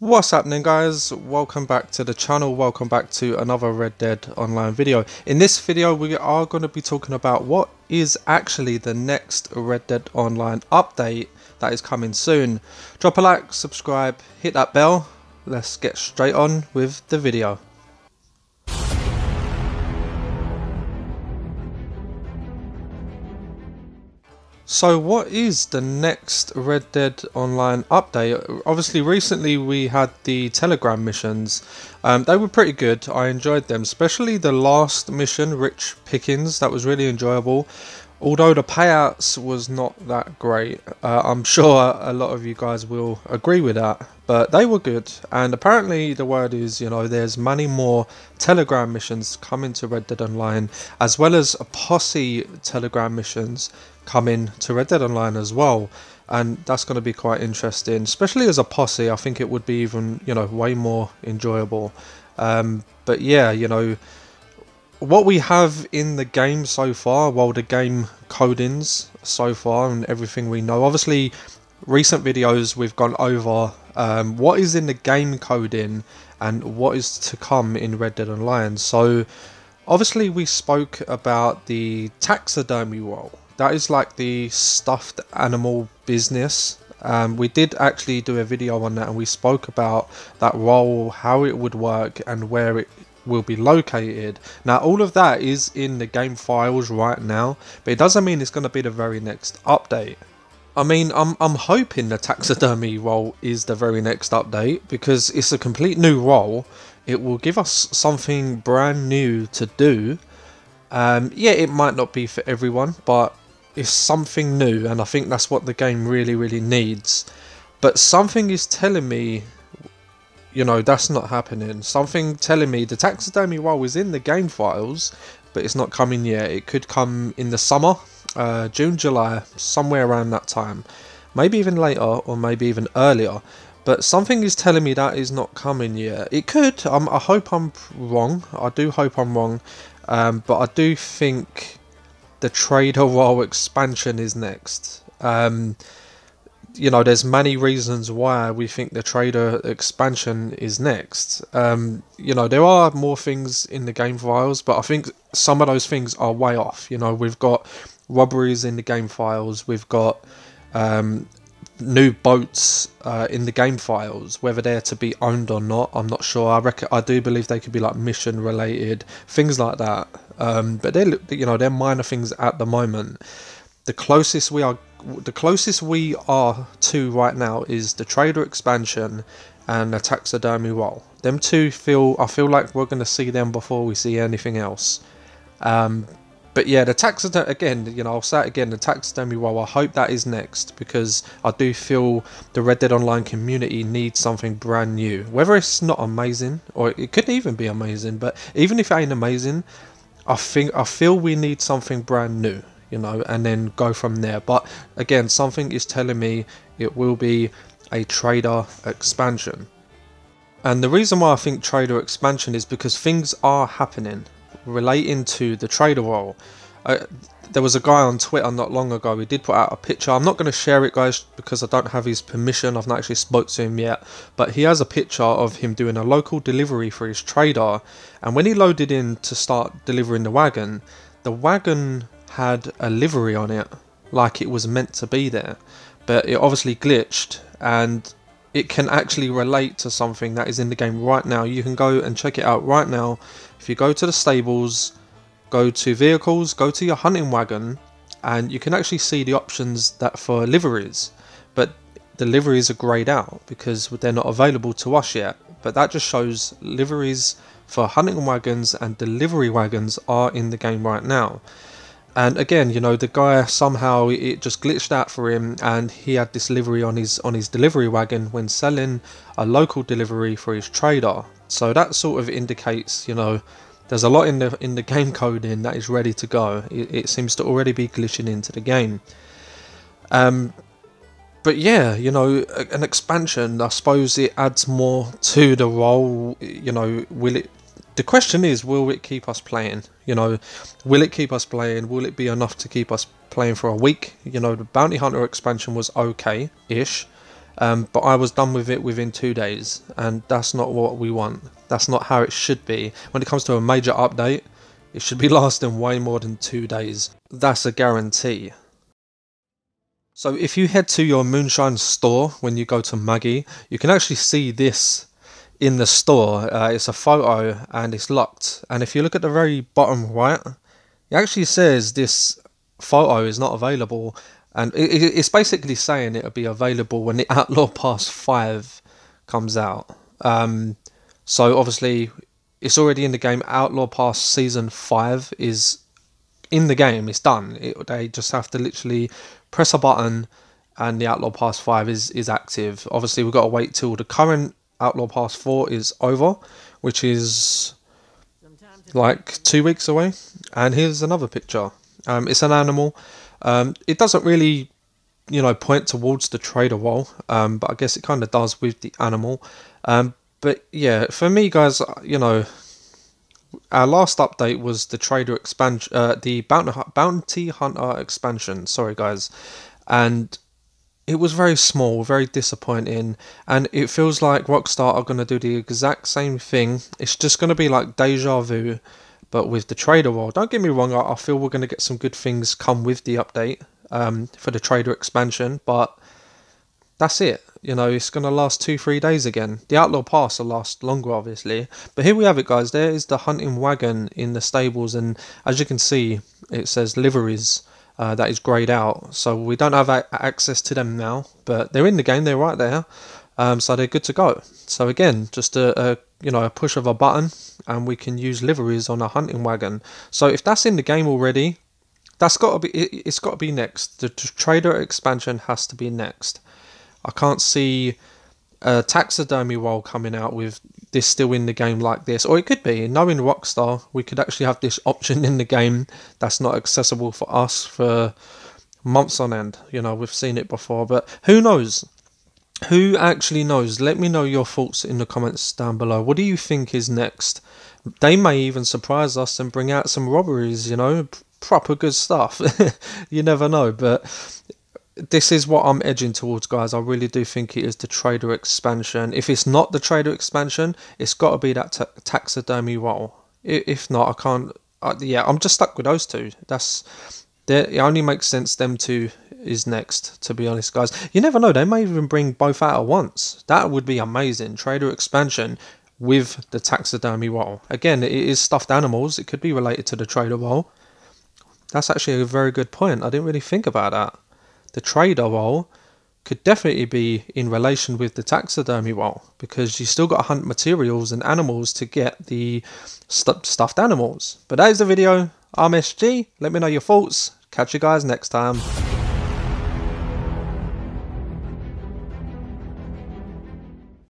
What's happening guys? Welcome back to the channel, welcome back to another Red Dead Online video. In this video we are going to be talking about what is actually the next Red Dead Online update that is coming soon. Drop a like, subscribe, hit that bell, let's get straight on with the video. So what is the next Red Dead Online update? Obviously recently we had the Telegram missions. Um, they were pretty good, I enjoyed them, especially the last mission, Rich Pickings, that was really enjoyable. Although the payouts was not that great, uh, I'm sure a lot of you guys will agree with that, but they were good. And apparently the word is, you know, there's many more Telegram missions coming to Red Dead Online, as well as a posse Telegram missions coming to Red Dead Online as well. And that's going to be quite interesting, especially as a posse. I think it would be even, you know, way more enjoyable. Um, but yeah, you know, what we have in the game so far, well, the game codings so far and everything we know. Obviously, recent videos we've gone over um, what is in the game coding and what is to come in Red Dead Online. So, obviously, we spoke about the taxidermy role. That is like the stuffed animal business. Um, we did actually do a video on that and we spoke about that role, how it would work and where it will be located. Now all of that is in the game files right now, but it doesn't mean it's going to be the very next update. I mean, I'm, I'm hoping the taxidermy role is the very next update because it's a complete new role. It will give us something brand new to do. Um, yeah, it might not be for everyone, but it's something new, and I think that's what the game really, really needs. But something is telling me you know, that's not happening. Something telling me the taxidermy role is in the game files, but it's not coming yet. It could come in the summer, uh, June, July, somewhere around that time. Maybe even later, or maybe even earlier. But something is telling me that is not coming yet. It could. Um, I hope I'm wrong. I do hope I'm wrong. Um, but I do think the trader role expansion is next. Um, you know, there's many reasons why we think the trader expansion is next. Um, you know, there are more things in the game files, but I think some of those things are way off. You know, we've got robberies in the game files, we've got um, new boats uh, in the game files, whether they're to be owned or not, I'm not sure. I reckon I do believe they could be like mission related, things like that. Um, but they're you know they're minor things at the moment. The closest we are the closest we are to right now is the trader expansion and the taxidermy role. Them two feel I feel like we're going to see them before we see anything else. Um, but yeah, the taxidermy again, you know, I'll say it again, the taxidermy role. I hope that is next because I do feel the Red Dead Online community needs something brand new. Whether it's not amazing or it could even be amazing, but even if it ain't amazing, I think I feel we need something brand new you know, and then go from there. But again, something is telling me it will be a trader expansion. And the reason why I think trader expansion is because things are happening relating to the trader role. Uh, there was a guy on Twitter not long ago, he did put out a picture. I'm not going to share it, guys, because I don't have his permission. I've not actually spoke to him yet. But he has a picture of him doing a local delivery for his trader. And when he loaded in to start delivering the wagon, the wagon had a livery on it like it was meant to be there but it obviously glitched and it can actually relate to something that is in the game right now. You can go and check it out right now. If you go to the stables go to vehicles go to your hunting wagon and you can actually see the options that for liveries. But the liveries are greyed out because they're not available to us yet. But that just shows liveries for hunting wagons and delivery wagons are in the game right now and again, you know, the guy somehow it just glitched out for him, and he had this livery on his on his delivery wagon when selling a local delivery for his trader. So that sort of indicates, you know, there's a lot in the in the game coding that is ready to go. It, it seems to already be glitching into the game. Um, but yeah, you know, an expansion. I suppose it adds more to the role. You know, will it the question is, will it keep us playing? You know, will it keep us playing? Will it be enough to keep us playing for a week? You know, the Bounty Hunter expansion was okay-ish. Um, but I was done with it within two days, and that's not what we want. That's not how it should be. When it comes to a major update, it should be lasting way more than two days. That's a guarantee. So if you head to your Moonshine store when you go to Maggie, you can actually see this in the store. Uh, it's a photo and it's locked. And if you look at the very bottom right, it actually says this photo is not available and it, it, it's basically saying it'll be available when the Outlaw Pass 5 comes out. Um, so obviously, it's already in the game. Outlaw Pass Season 5 is in the game, it's done. It, they just have to literally press a button and the Outlaw Pass 5 is, is active. Obviously, we've got to wait till the current Outlaw Pass 4 is over, which is like two weeks away. And here's another picture. Um, it's an animal. Um, it doesn't really, you know, point towards the trader role, um, but I guess it kind of does with the animal. Um, but yeah, for me, guys, you know, our last update was the trader expansion, uh, the bounty hunter expansion. Sorry, guys, and it was very small, very disappointing, and it feels like Rockstar are going to do the exact same thing. It's just going to be like deja vu but with the trader world, don't get me wrong, I, feel we're going to get some good things come with the update um, for the trader expansion, but that's it. You know, it's going to last two, three days again. The Outlaw Pass will last longer, obviously. But here we have it, guys. There is the hunting wagon in the stables, and as you can see, it says liveries. Uh, that is greyed out, so we don't have access to them now, but they're in the game. They're right there, um, so they're good to go. So again, just a, a you know a push of a button, and we can use liveries on a hunting wagon. So if that's in the game already, that's got to be it, has got to be next. The trader expansion has to be next. I can't see a taxidermy role coming out with this still in the game like this, or it could be. Knowing Rockstar, we could actually have this option in the game that's not accessible for us for months on end. You know, we've seen it before, but who knows? Who actually knows? Let me know your thoughts in the comments down below. What do you think is next? They may even surprise us and bring out some robberies, you know, proper good stuff. you never know, but this is what I'm edging towards, guys. I really do think it is the trader expansion. If it's not the trader expansion, it's got to be that taxidermy role. If not, I can't. Uh, yeah, I'm just stuck with those two. That's it only makes sense them two is next, to be honest, guys. You never know, they may even bring both out at once. That would be amazing. Trader expansion with the taxidermy role. Again, it is stuffed animals. It could be related to the trader role. That's actually a very good point. I didn't really think about that. The trader role could definitely be in relation with the taxidermy role because you still got to hunt materials and animals to get the st stuffed animals. But that is the video. I'm SG. Let me know your thoughts. Catch you guys next time.